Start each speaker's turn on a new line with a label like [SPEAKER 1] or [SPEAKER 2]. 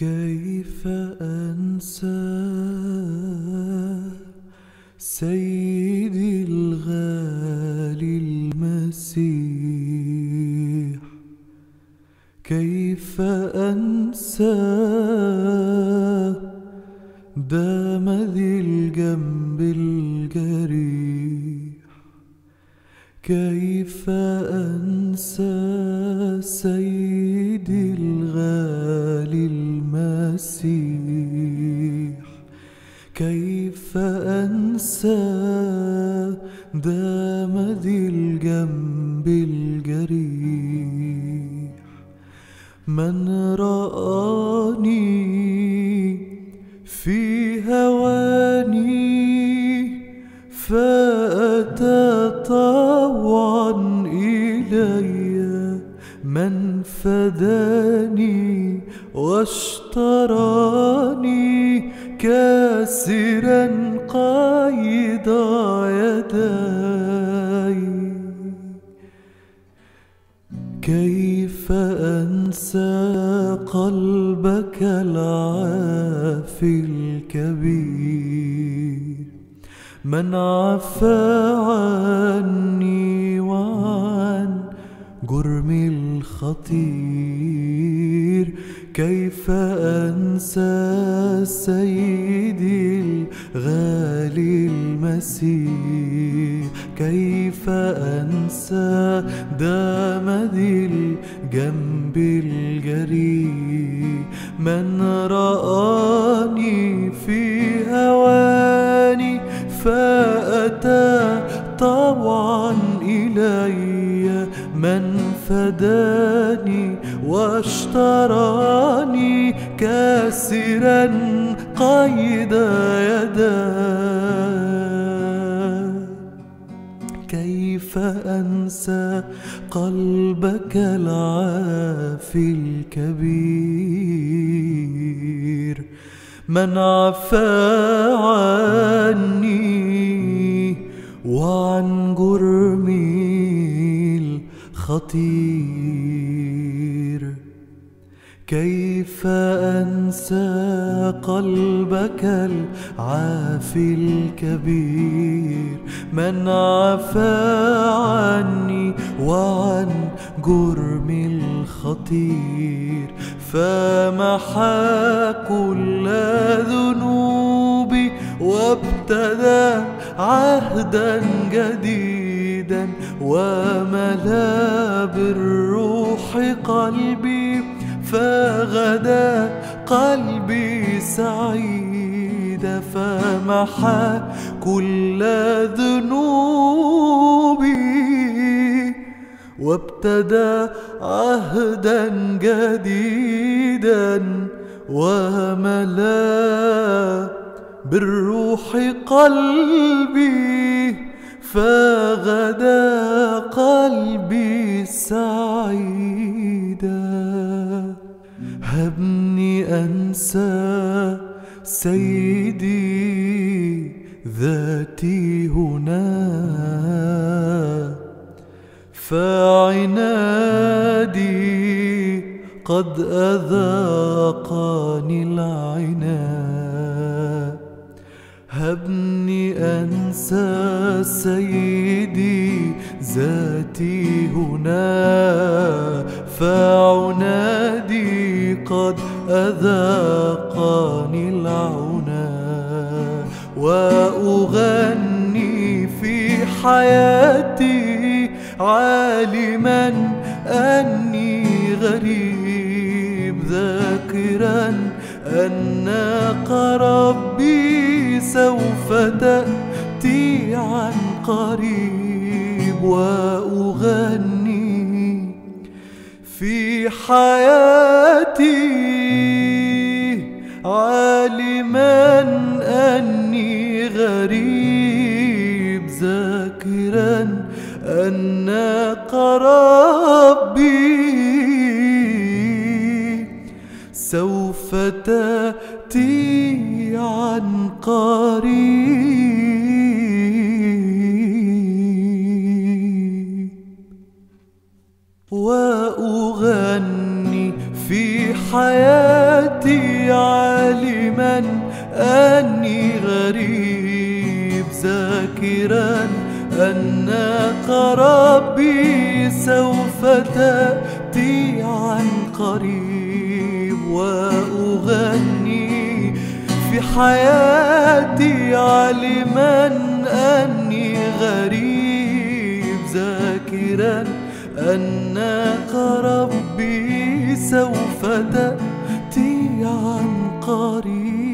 [SPEAKER 1] كيف أنسى سيدي الغالي المسيح؟ كيف أنسى دام ذي الجنب الجريح؟ كيف أنسى سيدي المسيح كيف أنسى دام ذي الجنب الجريح؟ من رآني في هواني فأتى طوعا إلي من فداني واشتراني كاسرا قيد يدي كيف أنسى قلبك العافي الكبير؟ من عفى عني وعن جرمي الخطير كيف أنسى سيدي الغالي المسيح كيف أنسى دام ذي الجنب الجريح من رآني في هواني فأتى طوعا إلي. من فداني واشتراني كاسرا قيد يدي كيف أنسى قلبك العافي الكبير؟ من عفى عني وعن جرمي الخطير كيف أنسى قلبك العافي الكبير؟ من عفى عني وعن جرمي الخطير. فمحى كل ذنوبي وابتدى عهدا جديدا وملا بالروح قلبي فغدا قلبي سعيد فمحى كل ذنوبي. وابتدى عهدا جديدا وملا بالروح قلبي. فغدا قلبي سعيدا. هبني أنسى سيدي ذاتي هنا. فعنادي قد أذاقني العناد هبني أنسى سيدي ذاتي هنا. فعنادي قد أذاقني العنا. وأغني في حياتي عالما أني غريب. ذاكرا أن ربي سوف تأتي عن قريب وأغني في حياتي. عالما أني غريب ذاكرا أن ربي سوف تأتي قريب وأغني في حياتي عالما أني غريب ذاكرا أنك ربي سوف تأتي عن قريب. وأغني في حياتي عالما أني غريب ذاكرا أنك ربي سوف تأتي عن قريب.